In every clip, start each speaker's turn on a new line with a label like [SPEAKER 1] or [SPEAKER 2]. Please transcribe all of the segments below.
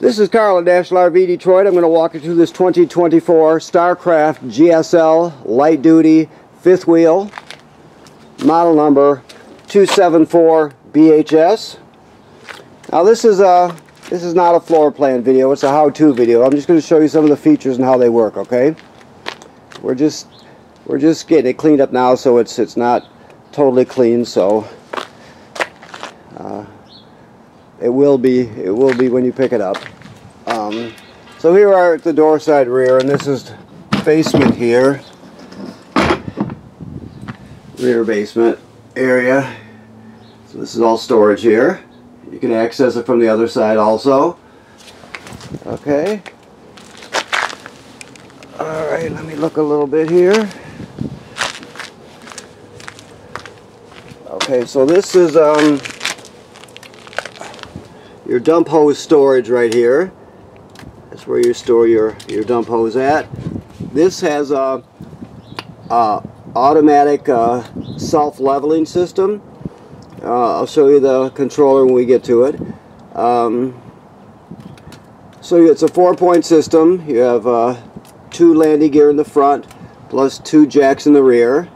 [SPEAKER 1] This is Karl at National RV Detroit. I'm going to walk you through this 2024 StarCraft GSL light duty fifth wheel model number 274 BHS. Now this is a this is not a floor plan video, it's a how-to video. I'm just going to show you some of the features and how they work, okay? We're just we're just getting it cleaned up now so it's it's not totally clean, so uh, it will be it will be when you pick it up. Um, so here are the door side rear and this is basement here. Rear basement area. So this is all storage here. You can access it from the other side also. Okay. Alright let me look a little bit here. Okay so this is um, your dump hose storage right here. That's where you store your, your dump hose at. This has a, a automatic uh, self-leveling system. Uh, I'll show you the controller when we get to it. Um, so it's a four-point system. You have uh, two landing gear in the front, plus two jacks in the rear.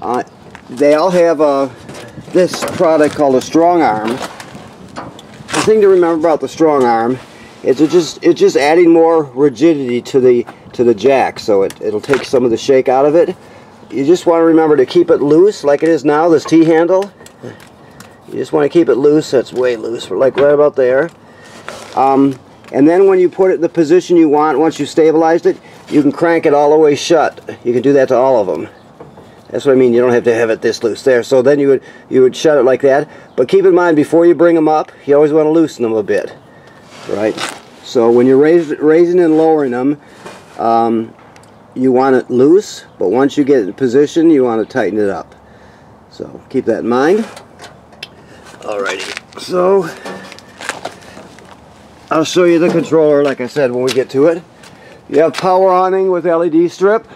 [SPEAKER 1] Uh, they all have uh, this product called a strong arm thing to remember about the strong arm is it just it's just adding more rigidity to the to the jack. So it, it'll take some of the shake out of it. You just want to remember to keep it loose like it is now this T-handle. You just want to keep it loose that's way loose like right about there. Um, and then when you put it in the position you want once you've stabilized it you can crank it all the way shut. You can do that to all of them that's what I mean. You don't have to have it this loose there. So then you would you would shut it like that. But keep in mind before you bring them up, you always want to loosen them a bit, right? So when you're raise, raising and lowering them, um, you want it loose. But once you get in position, you want to tighten it up. So keep that in mind. Alrighty. So I'll show you the controller, like I said, when we get to it. You have power awning with LED strip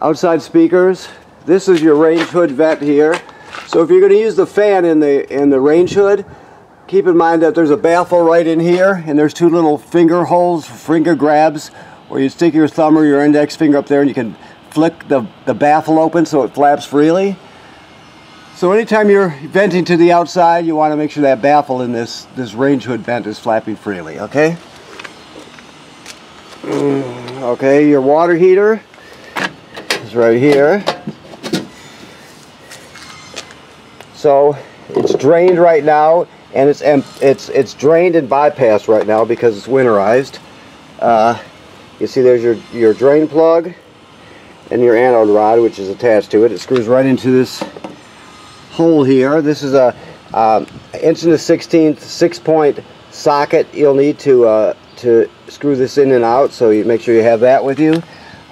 [SPEAKER 1] outside speakers. This is your range hood vent here. So if you're going to use the fan in the in the range hood, keep in mind that there's a baffle right in here and there's two little finger holes, finger grabs, where you stick your thumb or your index finger up there and you can flick the, the baffle open so it flaps freely. So anytime you're venting to the outside, you want to make sure that baffle in this, this range hood vent is flapping freely, okay? Mm, okay, your water heater right here. So it's drained right now and it's it's it's drained and bypassed right now because it's winterized. Uh, you see there's your, your drain plug and your anode rod which is attached to it. It screws right into this hole here. This is a um, inch and a 16th six point socket you'll need to uh, to screw this in and out so you make sure you have that with you.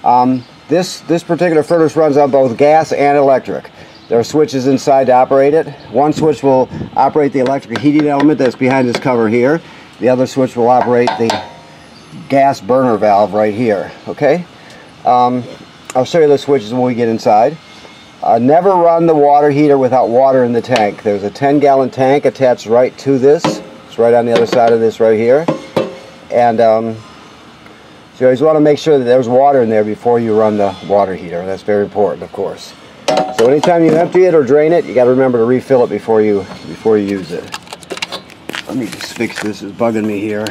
[SPEAKER 1] Um, this, this particular furnace runs on both gas and electric. There are switches inside to operate it. One switch will operate the electric heating element that's behind this cover here. The other switch will operate the gas burner valve right here. Okay? Um, I'll show you the switches when we get inside. Uh, never run the water heater without water in the tank. There's a 10 gallon tank attached right to this. It's right on the other side of this right here. And um, so you always want to make sure that there's water in there before you run the water heater. That's very important, of course. So anytime you empty it or drain it, you got to remember to refill it before you before you use it. Let me just fix this. It's bugging me here.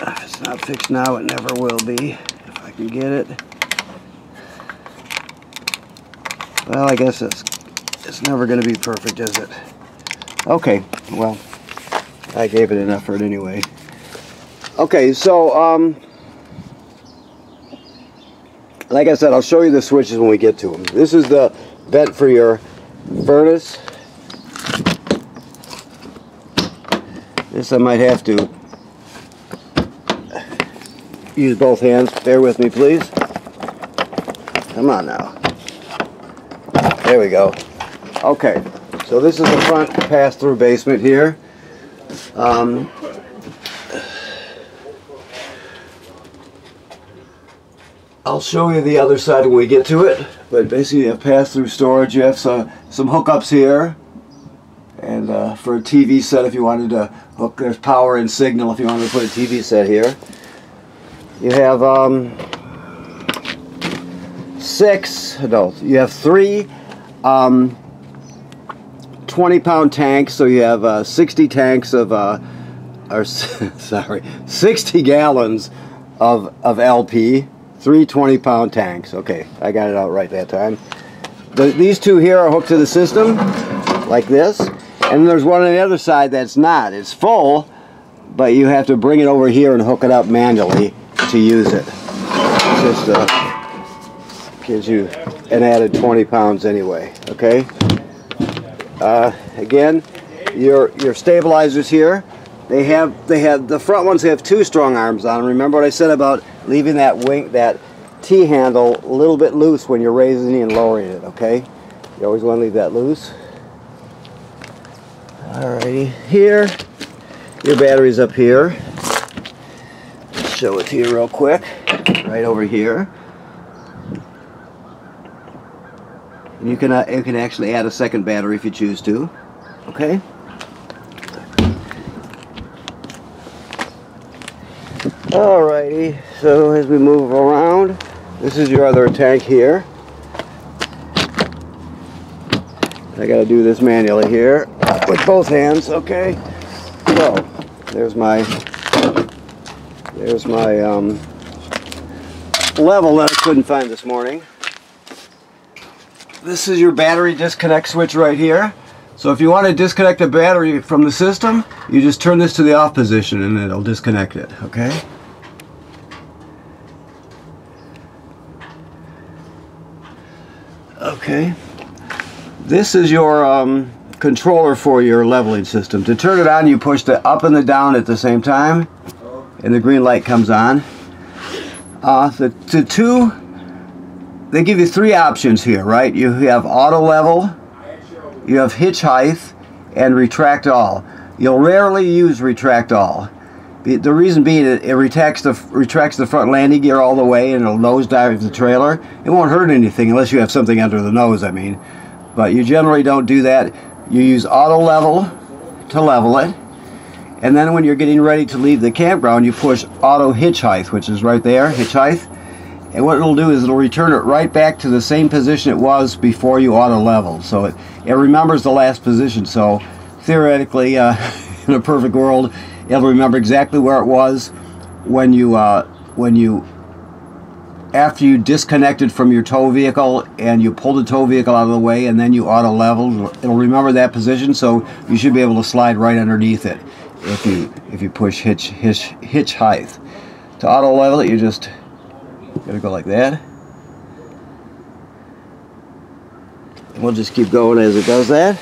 [SPEAKER 1] If it's not fixed now, it never will be. If I can get it. Well, I guess it's it's never going to be perfect, is it? Okay. Well, I gave it an effort anyway. Okay, so um, like I said, I'll show you the switches when we get to them. This is the vent for your furnace. This I might have to use both hands. Bear with me, please. Come on now. There we go. Okay, so this is the front pass-through basement here. Um, I'll show you the other side when we get to it. But basically a pass-through storage. You have some, some hookups here. and uh, for a TV set if you wanted to hook. There's power and signal if you wanted to put a TV set here. You have um, six, no, you have three um, 20 pound tanks, so you have uh, 60 tanks of, uh, or sorry, 60 gallons of, of LP, three 20 pound tanks. Okay, I got it out right that time. The, these two here are hooked to the system, like this, and there's one on the other side that's not. It's full, but you have to bring it over here and hook it up manually to use it. It's just uh, gives you an added 20 pounds anyway, okay? Uh, again, your your stabilizers here, they have they have the front ones have two strong arms on them. Remember what I said about leaving that wing that T handle a little bit loose when you're raising and lowering it, okay? You always want to leave that loose. Alrighty, here, your battery's up here. Show it to you real quick, right over here. And you can uh, you can actually add a second battery if you choose to. Okay. Alrighty, so as we move around, this is your other tank here. I gotta do this manually here with both hands, okay? So, there's my there's my um, level that I couldn't find this morning this is your battery disconnect switch right here. So if you want to disconnect the battery from the system, you just turn this to the off position and it'll disconnect it, okay? Okay. This is your um, controller for your leveling system. To turn it on, you push the up and the down at the same time, and the green light comes on. Uh, the, the two they give you three options here, right? You have auto level, you have hitch height, and retract all. You'll rarely use retract all. The reason being it, it retracts the retracts the front landing gear all the way and it'll nose dive the trailer. It won't hurt anything unless you have something under the nose, I mean. But you generally don't do that. You use auto level to level it. And then when you're getting ready to leave the campground, you push auto hitch height, which is right there, hitch height and what it'll do is it'll return it right back to the same position it was before you auto level so it, it remembers the last position so theoretically uh, in a perfect world it'll remember exactly where it was when you uh, when you after you disconnected from your tow vehicle and you pulled the tow vehicle out of the way and then you auto leveled it'll remember that position so you should be able to slide right underneath it if you if you push hitch hitch hitch height to auto level it you just Gotta go like that. We'll just keep going as it does that.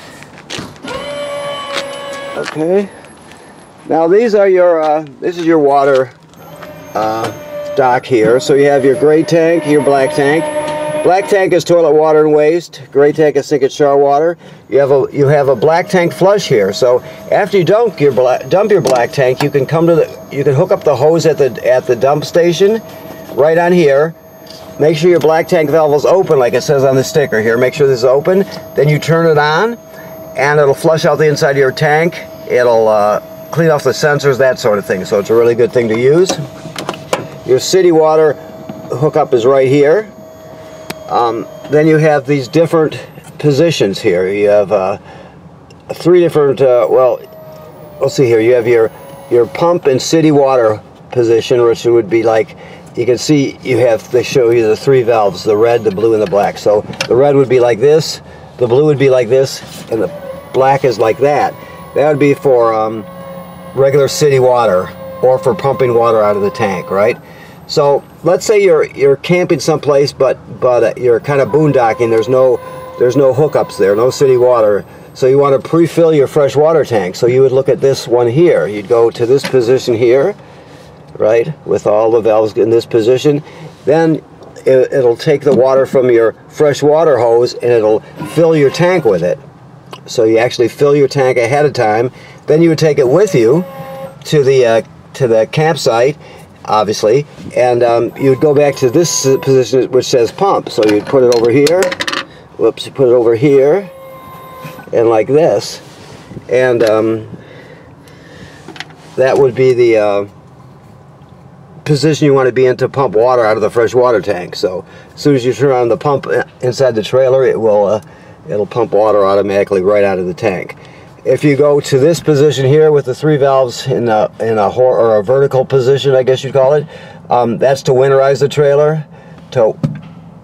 [SPEAKER 1] Okay. Now these are your, uh, this is your water uh, dock here. So you have your gray tank, your black tank. Black tank is toilet water and waste. Gray tank is sink and shower water. You have a you have a black tank flush here. So after you dump your black dump your black tank, you can come to the you can hook up the hose at the at the dump station right on here. Make sure your black tank valve is open like it says on the sticker here. Make sure this is open. Then you turn it on and it'll flush out the inside of your tank. It'll uh, clean off the sensors, that sort of thing. So it's a really good thing to use. Your city water hookup is right here. Um, then you have these different positions here. You have uh, three different, uh, well, let's see here. You have your, your pump and city water position, which would be like you can see you have they show you the three valves the red the blue and the black so the red would be like this the blue would be like this and the black is like that that would be for um, regular city water or for pumping water out of the tank right so let's say you're you're camping someplace but but uh, you're kind of boondocking there's no there's no hookups there no city water so you want to pre-fill your fresh water tank so you would look at this one here you'd go to this position here right, with all the valves in this position, then it, will take the water from your fresh water hose and it'll fill your tank with it. So you actually fill your tank ahead of time. Then you would take it with you to the uh, to the campsite, obviously, and um, you would go back to this position which says pump. So you'd put it over here. Whoops, you put it over here, and like this, and um, that would be the uh, position you want to be in to pump water out of the fresh water tank. So as soon as you turn on the pump inside the trailer, it will uh, it'll pump water automatically right out of the tank. If you go to this position here with the three valves in a, in a, or a vertical position, I guess you'd call it, um, that's to winterize the trailer. To,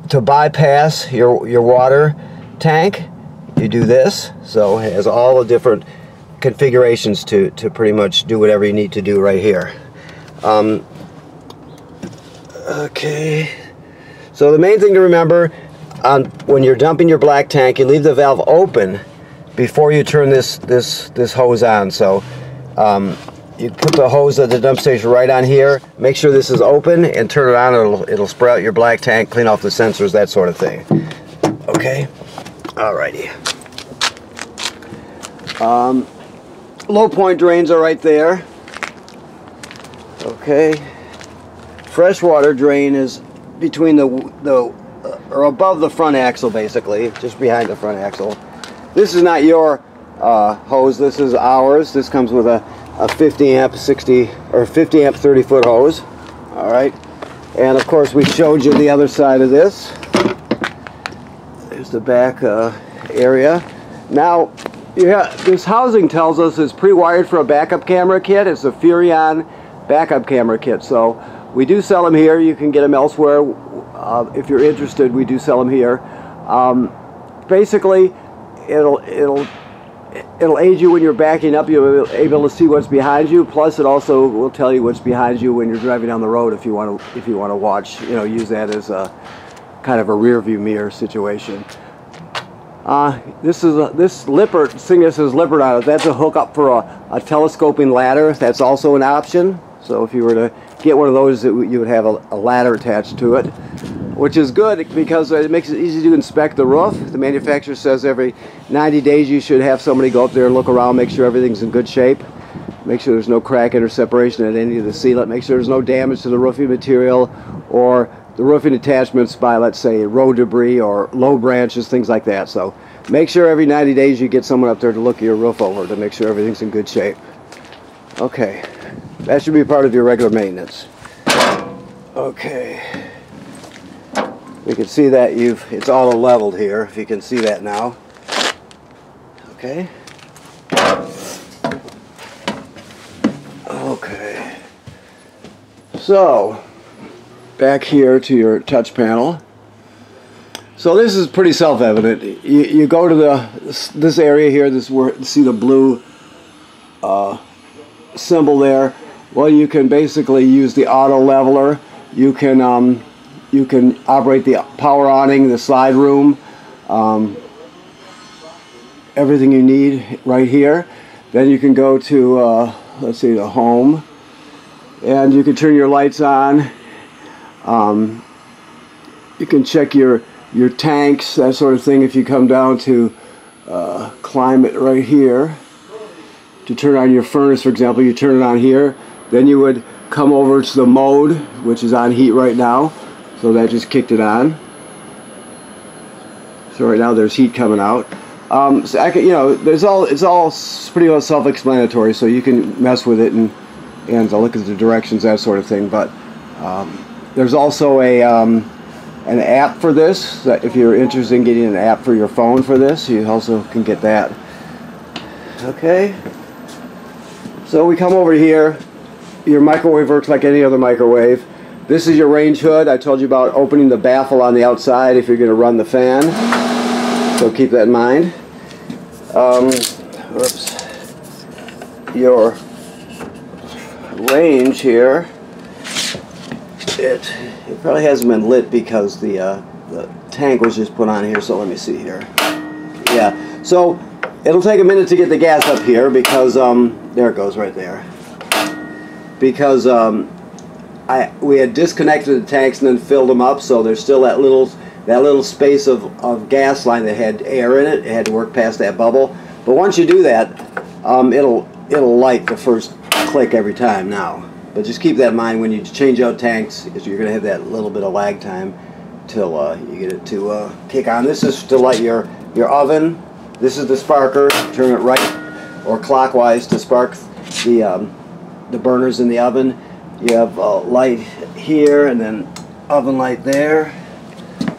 [SPEAKER 1] to bypass your, your water tank, you do this. So it has all the different configurations to, to pretty much do whatever you need to do right here. Um, okay. So the main thing to remember on when you're dumping your black tank, you leave the valve open before you turn this this this hose on. So um, you put the hose at the dump station right on here. Make sure this is open and turn it on. It'll it'll spray out your black tank, clean off the sensors, that sort of thing. Okay. Alrighty. Um, low point drains are right there. Okay. Freshwater drain is between the the uh, or above the front axle basically, just behind the front axle. This is not your uh, hose, this is ours. This comes with a, a 50 amp 60 or 50 amp 30 foot hose. All right. And of course we showed you the other side of this. There's the back uh, area. Now, yeah, this housing tells us it's pre-wired for a backup camera kit. It's a Furrion backup camera kit. So we do sell them here. You can get them elsewhere. Uh, if you're interested, we do sell them here. Um, basically, it'll it'll it'll aid you when you're backing up. You'll be able to see what's behind you. Plus, it also will tell you what's behind you when you're driving down the road. If you want to if you want to watch, you know, use that as a kind of a rear view mirror situation. Uh, this is a, this Lippert thing This is Lippert on it. That's a hookup for a, a telescoping ladder. That's also an option. So if you were to get one of those, you would have a, a ladder attached to it which is good because it makes it easy to inspect the roof. The manufacturer says every 90 days you should have somebody go up there and look around, make sure everything's in good shape, make sure there's no cracking or separation at any of the sealant, make sure there's no damage to the roofing material or the roofing attachments by, let's say, road debris or low branches, things like that. So make sure every 90 days you get someone up there to look your roof over to make sure everything's in good shape. Okay, that should be part of your regular maintenance. Okay. We can see that you've it's all leveled here, if you can see that now. Okay. Okay. So, back here to your touch panel. So this is pretty self-evident. You, you go to the this area here, this where see the blue uh, symbol there. Well, you can basically use the auto leveler. You can um, you can operate the power awning, the slide room, um, everything you need right here. Then you can go to, uh, let's see, the home, and you can turn your lights on. Um, you can check your your tanks, that sort of thing. If you come down to uh, climate right here, to turn on your furnace, for example, you turn it on here. Then you would come over to the mode, which is on heat right now. So that just kicked it on. So right now there's heat coming out. Um, so I can, you know, there's all it's all pretty well self-explanatory. So you can mess with it and and look at the directions, that sort of thing. But um, there's also a um, an app for this. That if you're interested in getting an app for your phone for this, you also can get that. Okay. So we come over here. Your microwave works like any other microwave. This is your range hood. I told you about opening the baffle on the outside if you're going to run the fan. So keep that in mind. Um, oops. Your range here, it, it probably hasn't been lit because the, uh, the tank was just put on here. So let me see here. Yeah. So it'll take a minute to get the gas up here because, um, there it goes right there. Because um, I we had disconnected the tanks and then filled them up, so there's still that little that little space of, of gas line that had air in it. It had to work past that bubble. But once you do that, um, it'll it'll light the first click every time now. But just keep that in mind when you change out tanks, you're going to have that little bit of lag time till uh, you get it to uh, kick on. This is to light your your oven. This is the sparker. Turn it right or clockwise to spark the um, the burners in the oven. You have uh, light here and then oven light there.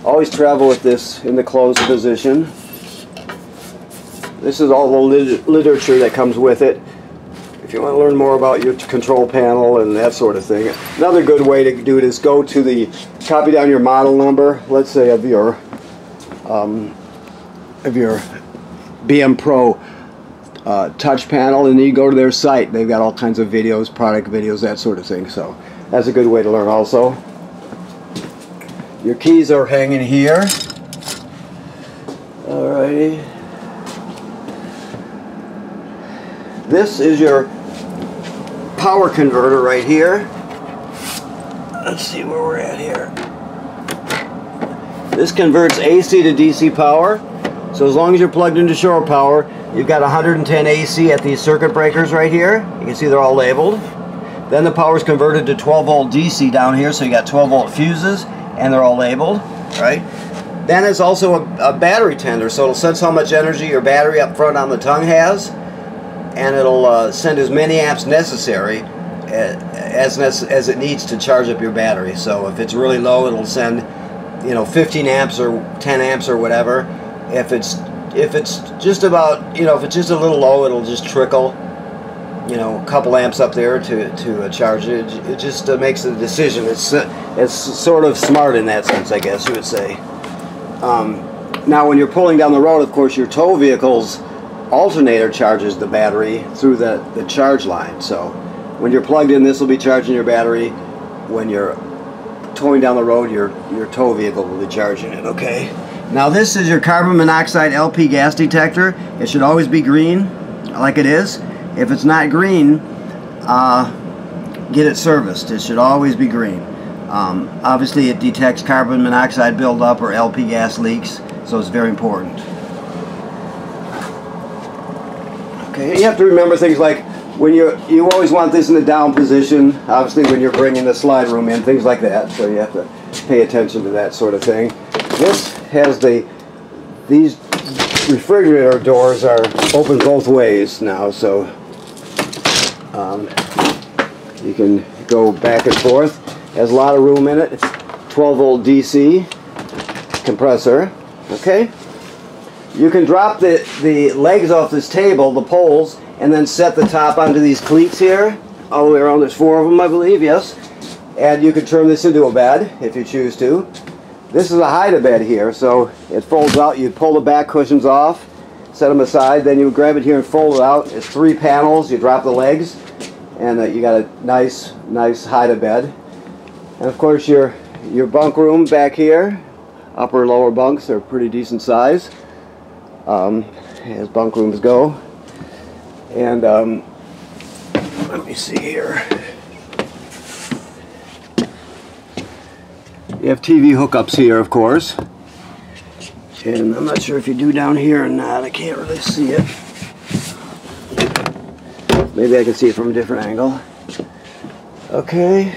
[SPEAKER 1] Always travel with this in the closed position. This is all the lit literature that comes with it. If you want to learn more about your control panel and that sort of thing. Another good way to do it is go to the, copy down your model number, let's say of your, um, of your BMPRO uh, touch panel and then you go to their site. They've got all kinds of videos, product videos, that sort of thing. So that's a good way to learn also. Your keys are hanging here. Alrighty. This is your power converter right here. Let's see where we're at here. This converts AC to DC power. So as long as you're plugged into shore power, you've got 110 AC at these circuit breakers right here. You can see they're all labeled. Then the power is converted to 12 volt DC down here, so you got 12 volt fuses, and they're all labeled, right? Then it's also a, a battery tender, so it'll sense how much energy your battery up front on the tongue has, and it'll uh, send as many amps necessary as, as it needs to charge up your battery. So if it's really low, it'll send, you know, 15 amps or 10 amps or whatever. If it's if it's just about, you know, if it's just a little low, it'll just trickle, you know, a couple amps up there to to uh, charge it. It just uh, makes the decision. It's uh, it's sort of smart in that sense, I guess you would say. Um, now, when you're pulling down the road, of course, your tow vehicle's alternator charges the battery through the the charge line. So when you're plugged in, this will be charging your battery. When you're towing down the road, your your tow vehicle will be charging it. Okay. Now this is your carbon monoxide LP gas detector. It should always be green, like it is. If it's not green, uh, get it serviced. It should always be green. Um, obviously, it detects carbon monoxide buildup or LP gas leaks, so it's very important. Okay, you have to remember things like when you you always want this in the down position. Obviously, when you're bringing the slide room in, things like that. So you have to pay attention to that sort of thing. This has the these refrigerator doors are open both ways now, so um, you can go back and forth. Has a lot of room in it. It's 12 volt DC compressor. Okay. You can drop the, the legs off this table, the poles, and then set the top onto these cleats here. All the way around. There's four of them, I believe, yes. And you can turn this into a bed if you choose to. This is a hide-a-bed here, so it folds out. You pull the back cushions off, set them aside, then you grab it here and fold it out. It's three panels. You drop the legs, and uh, you got a nice, nice hide-a-bed. And of course, your your bunk room back here, upper and lower bunks are pretty decent size um, as bunk rooms go. And um, let me see here. Have TV hookups here, of course. And I'm not sure if you do down here or not. I can't really see it. Maybe I can see it from a different angle. Okay.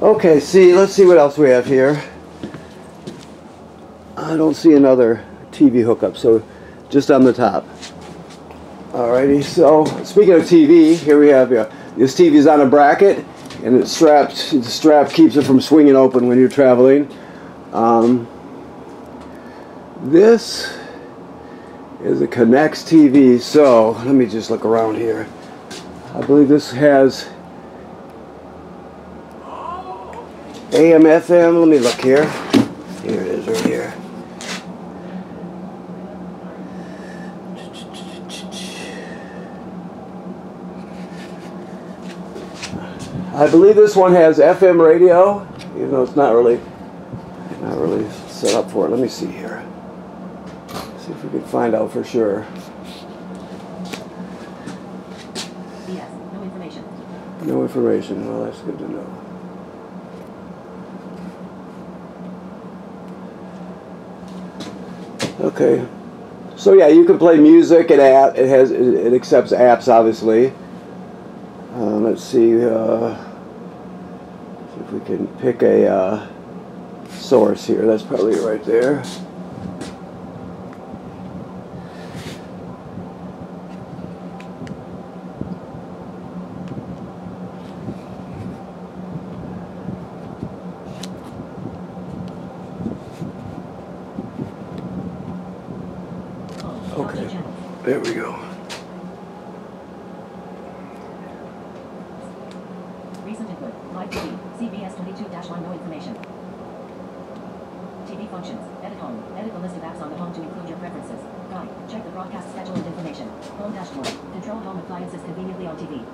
[SPEAKER 1] Okay, see, let's see what else we have here. I don't see another TV hookup, so just on the top. Alrighty, so speaking of TV, here we have uh, this TV is on a bracket and it's strapped, the strap keeps it from swinging open when you're traveling. Um, this is a Connex TV, so let me just look around here. I believe this has AM, FM, let me look here. Here it is right here. I believe this one has FM radio, even though it's not really not really set up for it. Let me see here. See if we can find out for sure.
[SPEAKER 2] Yes, no information.
[SPEAKER 1] No information. Well, that's good to know. Okay. So yeah, you can play music. It app. It has. It, accepts apps, obviously. Uh, let's see. Uh, see if we can pick a uh, source here, that's probably right there.
[SPEAKER 2] Oh,
[SPEAKER 1] there we go.
[SPEAKER 2] TV.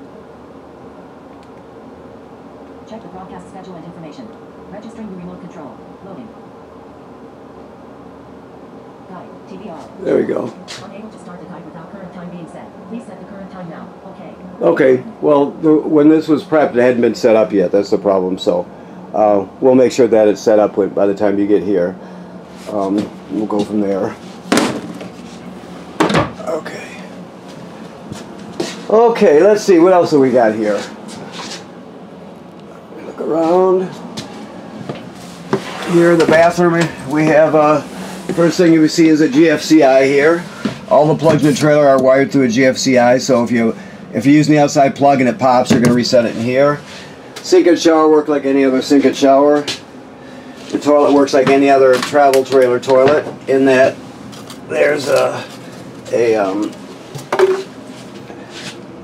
[SPEAKER 2] Check the broadcast schedule and information. Registering the remote control. Loading. Guide. TVR.
[SPEAKER 1] There we go.
[SPEAKER 2] Unable to start the guide without current time being set. Please set the current time now. Okay.
[SPEAKER 1] Okay, well, the, when this was prepped, it hadn't been set up yet. That's the problem. So uh, we'll make sure that it's set up by the time you get here. Um, we'll go from there. Okay, let's see. What else have we got here? Look around. Here in the bathroom, we have uh, first thing you see is a GFCI here. All the plugs in the trailer are wired through a GFCI, so if you if you're using the outside plug and it pops, you're going to reset it in here. Sink and shower work like any other sink and shower. The toilet works like any other travel trailer toilet. In that, there's a a um,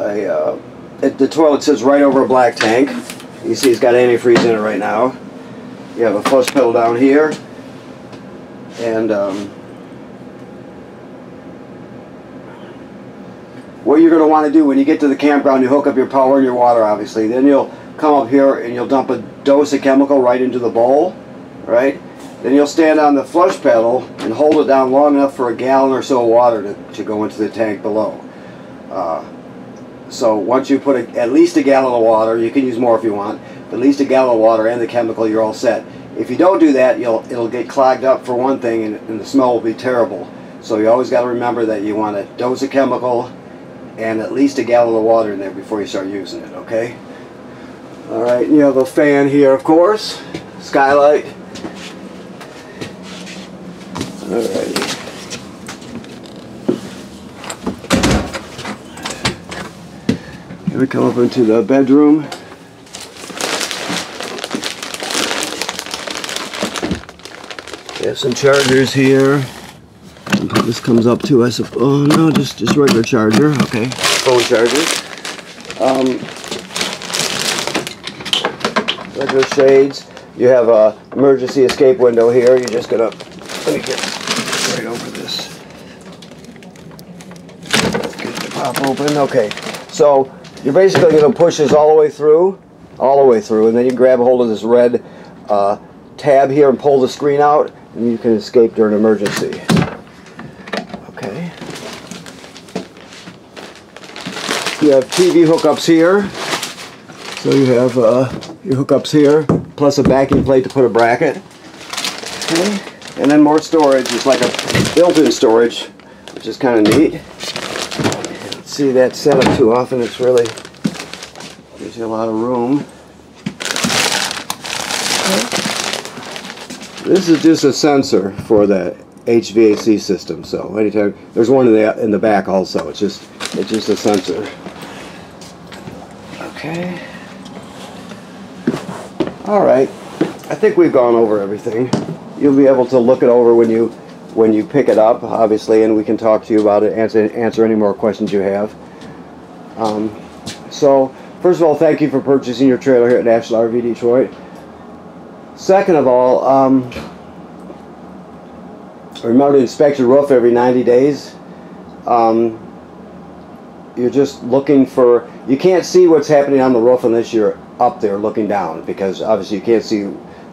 [SPEAKER 1] a uh, it, the toilet sits right over a black tank. You see, it's got antifreeze in it right now. You have a flush pedal down here, and um, what you're going to want to do when you get to the campground, you hook up your power and your water, obviously. Then you'll come up here and you'll dump a dose of chemical right into the bowl, right? Then you'll stand on the flush pedal and hold it down long enough for a gallon or so of water to, to go into the tank below. Uh, so once you put a, at least a gallon of water, you can use more if you want, at least a gallon of water and the chemical, you're all set. If you don't do that, you'll it'll get clogged up for one thing, and, and the smell will be terrible. So you always got to remember that you want a dose of chemical and at least a gallon of water in there before you start using it. Okay. All right. You have a fan here, of course. Skylight. All right. Come up into the bedroom. We have some chargers here. This comes up to us. Oh no, just just regular charger. Okay, phone charger. Um, regular shades. You have a emergency escape window here. You're just gonna let me get right over this. Get the pop open. Okay, so you're basically gonna push this all the way through, all the way through, and then you grab a hold of this red uh, tab here and pull the screen out, and you can escape during an emergency. Okay. You have TV hookups here. So you have uh, your hookups here, plus a backing plate to put a bracket. Okay. And then more storage. It's like a built-in storage, which is kind of neat. See that setup too often. It's really gives you a lot of room. This is just a sensor for the HVAC system. So anytime there's one in the in the back also. It's just it's just a sensor. Okay. All right. I think we've gone over everything. You'll be able to look it over when you when you pick it up, obviously, and we can talk to you about it, answer answer any more questions you have. Um, so, first of all, thank you for purchasing your trailer here at National RV Detroit. Second of all, um, remember to inspect your roof every 90 days. Um, you're just looking for, you can't see what's happening on the roof unless you're up there looking down because obviously you can't see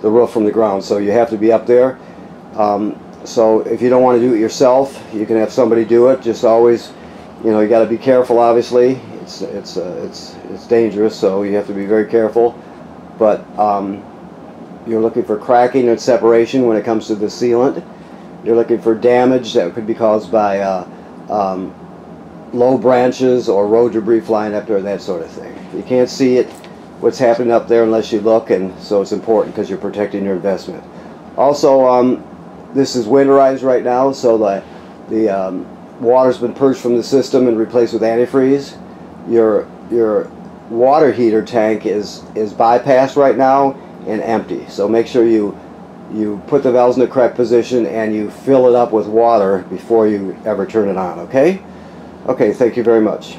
[SPEAKER 1] the roof from the ground, so you have to be up there. Um, so if you don't want to do it yourself, you can have somebody do it. Just always, you know, you got to be careful. Obviously, it's it's uh, it's it's dangerous, so you have to be very careful. But um, you're looking for cracking and separation when it comes to the sealant. You're looking for damage that could be caused by uh, um, low branches or road debris flying up there, that sort of thing. You can't see it, what's happening up there unless you look, and so it's important because you're protecting your investment. Also, um, this is winterized right now, so the the um, water's been purged from the system and replaced with antifreeze. Your your water heater tank is is bypassed right now and empty. So make sure you you put the valves in the correct position and you fill it up with water before you ever turn it on, okay? Okay, thank you very much.